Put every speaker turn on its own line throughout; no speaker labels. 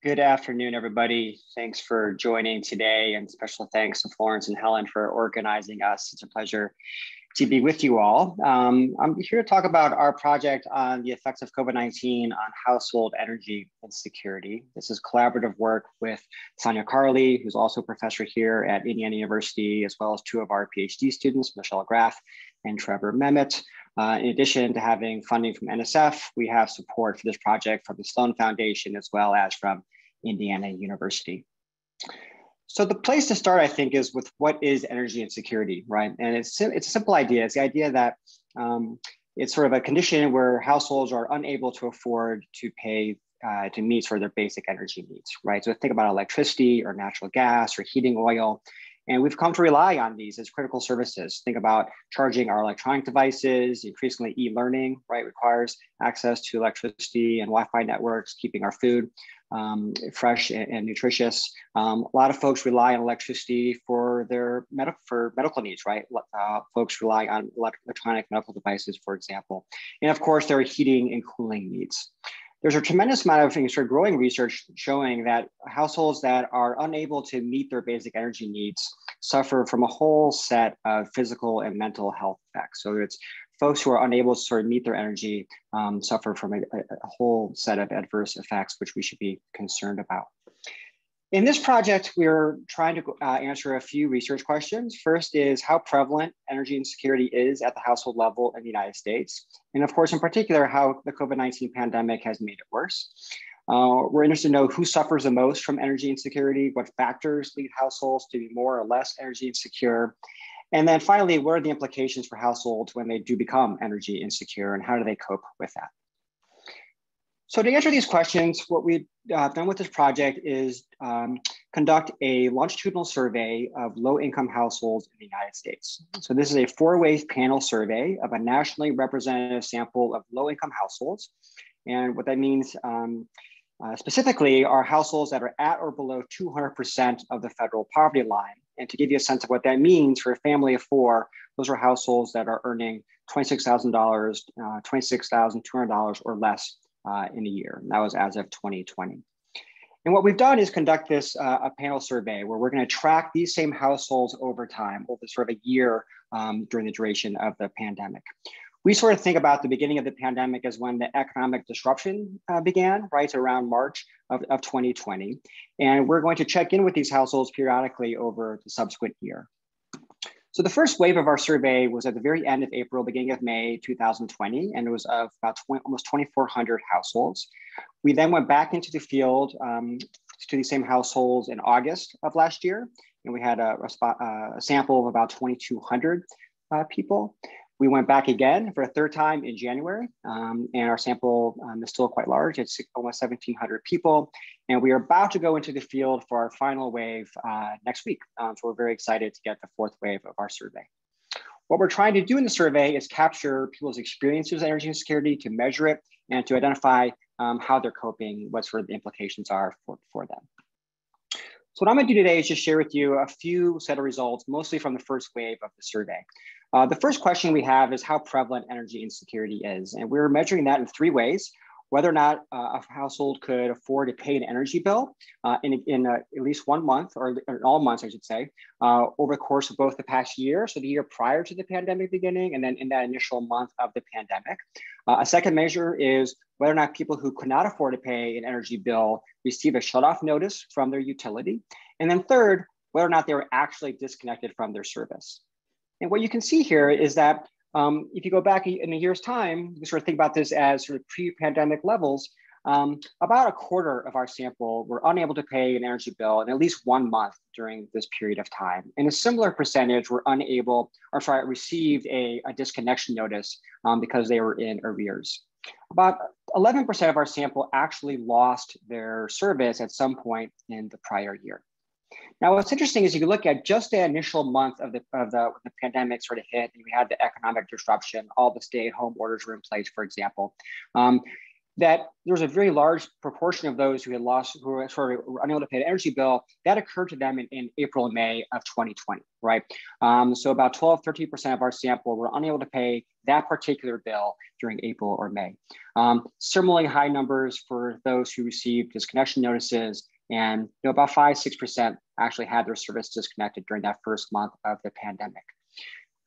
Good afternoon, everybody. Thanks for joining today, and special thanks to Florence and Helen for organizing us. It's a pleasure to be with you all. Um, I'm here to talk about our project on the effects of COVID-19 on household energy insecurity. This is collaborative work with Sanya Carley, who's also a professor here at Indiana University, as well as two of our PhD students, Michelle Graff and Trevor Memmott. Uh, in addition to having funding from NSF, we have support for this project from the Sloan Foundation as well as from Indiana University. So the place to start, I think, is with what is energy insecurity, right? And it's, it's a simple idea. It's the idea that um, it's sort of a condition where households are unable to afford to pay uh, to meet sort of their basic energy needs, right? So think about electricity or natural gas or heating oil. And we've come to rely on these as critical services. Think about charging our electronic devices, increasingly e-learning, right, requires access to electricity and Wi-Fi networks, keeping our food um, fresh and, and nutritious. Um, a lot of folks rely on electricity for their med- for medical needs, right? Uh, folks rely on electronic medical devices, for example. And of course, there are heating and cooling needs there's a tremendous amount of sort of growing research showing that households that are unable to meet their basic energy needs suffer from a whole set of physical and mental health effects. So it's folks who are unable to sort of meet their energy um, suffer from a, a, whole set of adverse effects, which we should be concerned about. In this project, we're trying to uh, answer a few research questions. First is how prevalent energy insecurity is at the household level in the United States. And of course, in particular, how the COVID-19 pandemic has made it worse. Uh, we're interested to know who suffers the most from energy insecurity, what factors lead households to be more or less energy insecure. And then finally, what are the implications for households when they do become energy insecure and how do they cope with that? So to answer these questions, what we've uh, done with this project is um, conduct a longitudinal survey of low-income households in the United States. So this is a four-way panel survey of a nationally representative sample of low-income households. And what that means um, uh, specifically are households that are at or below 200% of the federal poverty line. And to give you a sense of what that means for a family of four, those are households that are earning $26,000, uh, $26,200 or less uh, in a year. And that was as of 2020. And what we've done is conduct this uh, a panel survey where we're going to track these same households over time, over sort of a year um, during the duration of the pandemic. We sort of think about the beginning of the pandemic as when the economic disruption uh, began, right around March of, of 2020. And we're going to check in with these households periodically over the subsequent year. So the first wave of our survey was at the very end of April, beginning of May 2020, and it was of about 20, almost 2,400 households. We then went back into the field um, to these same households in August of last year, and we had a, a, uh, a sample of about 2,200 uh, people. We went back again for a third time in January, um, and our sample um, is still quite large. It's almost 1,700 people, and we are about to go into the field for our final wave uh, next week. Um, so we're very excited to get the fourth wave of our survey. What we're trying to do in the survey is capture people's experiences with energy insecurity, to measure it, and to identify um, how they're coping, what sort of the implications are for, for them. So what I'm gonna do today is just share with you a few set of results, mostly from the first wave of the survey. Uh, the first question we have is how prevalent energy insecurity is. And we're measuring that in three ways whether or not uh, a household could afford to pay an energy bill uh, in, in uh, at least one month or, or, all months, I should say, uh, over the course of both the past year, so the year prior to the pandemic beginning, and then in that initial month of the pandemic. Uh, a second measure is whether or not people who could not afford to pay an energy bill receive a shutoff notice from their utility. And then third, whether or not they were actually disconnected from their service. And what you can see here is that um, if you go back in a year's time, you sort of think about this as sort of pre-pandemic levels, um, about a quarter of our sample were unable to pay an energy bill in at least one month during this period of time. And a similar percentage were unable, or sorry, received a, a disconnection notice um, because they were in arrears. About 11% of our sample actually lost their service at some point in the prior year. Now, what's interesting is you look at just the initial month of the, of the, the pandemic sort of hit, and we had the economic disruption, all the stay-at-home orders were in place, for example. Um, that there was a very large proportion of those who had lost, who were sort of unable to pay the energy bill, that occurred to them in, in April and May of 2020, right? Um, so about 12, 13% of our sample were unable to pay that particular bill during April or May. Um, similarly high numbers for those who received disconnection notices and you know, about five, 6% actually had their service disconnected during that first month of the pandemic.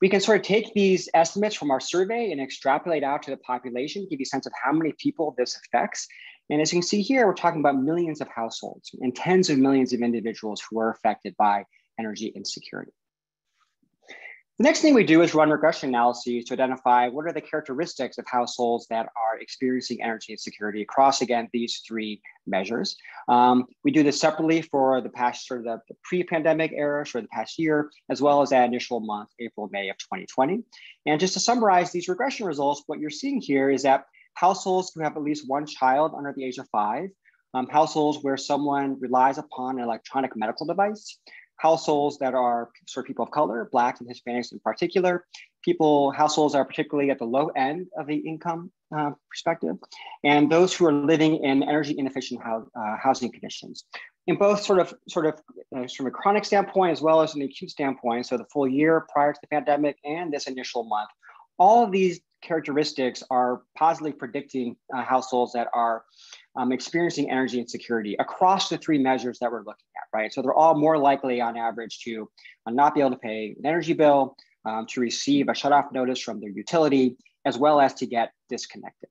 We can sort of take these estimates from our survey and extrapolate out to the population, to give you a sense of how many people this affects. And as you can see here, we're talking about millions of households and tens of millions of individuals who are affected by energy insecurity. The next thing we do is run regression analyses to identify what are the characteristics of households that are experiencing energy insecurity across, again, these three measures. Um, we do this separately for the past, sort of the, pre-pandemic era, for the past year, as well as that initial month, April, May of 2020. And just to summarize these regression results, what you're seeing here is that households who have at least one child under the age of five, um, households where someone relies upon an electronic medical device, households that are sort of people of color, Blacks and Hispanics in particular, people, households are particularly at the low end of the income uh, perspective, and those who are living in energy inefficient ho uh, housing conditions. In both sort of, sort of uh, from a chronic standpoint as well as an acute standpoint, so the full year prior to the pandemic and this initial month, all of these characteristics are positively predicting uh, households that are um, experiencing energy insecurity across the three measures that we're looking at, right? So they're all more likely on average to uh, not be able to pay an energy bill, um, to receive a shutoff notice from their utility, as well as to get disconnected.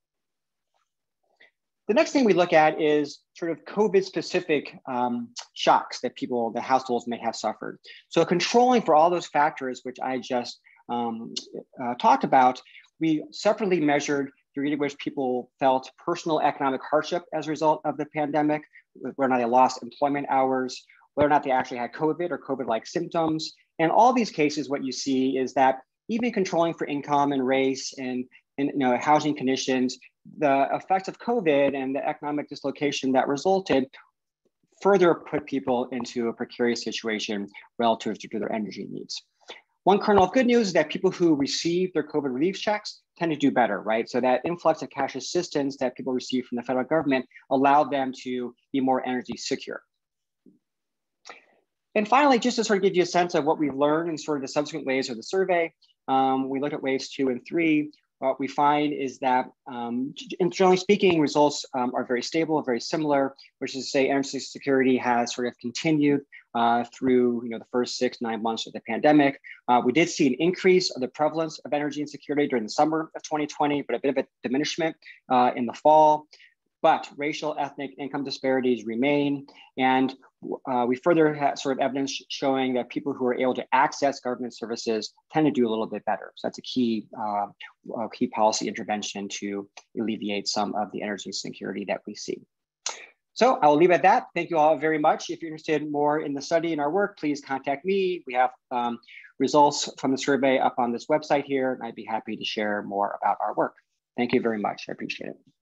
The next thing we look at is sort of COVID specific um, shocks that people, the households may have suffered. So controlling for all those factors, which I just um, uh, talked about, we separately measured degree to which people felt personal economic hardship as a result of the pandemic, whether or not they lost employment hours, whether or not they actually had COVID or COVID-like symptoms. And all these cases, what you see is that even controlling for income and race and, and you know, housing conditions, the effects of COVID and the economic dislocation that resulted further put people into a precarious situation relative to their energy needs. One kernel of good news is that people who received their COVID relief checks tend to do better, right? So that influx of cash assistance that people receive from the federal government allowed them to be more energy secure. And finally, just to sort of give you a sense of what we've learned in sort of the subsequent waves of the survey, um, we looked at waves two and three. What we find is that, um, generally speaking, results um, are very stable, very similar, which is to say energy security has sort of continued uh, through you know, the first six, nine months of the pandemic. Uh, we did see an increase of the prevalence of energy insecurity during the summer of 2020, but a bit of a diminishment uh, in the fall. But racial, ethnic, income disparities remain. And uh, we further have sort of evidence showing that people who are able to access government services tend to do a little bit better. So that's a key, uh, a key policy intervention to alleviate some of the energy insecurity that we see. So I will leave it at that. Thank you all very much. If you're interested more in the study and our work, please contact me. We have um, results from the survey up on this website here, and I'd be happy to share more about our work. Thank you very much. I appreciate it.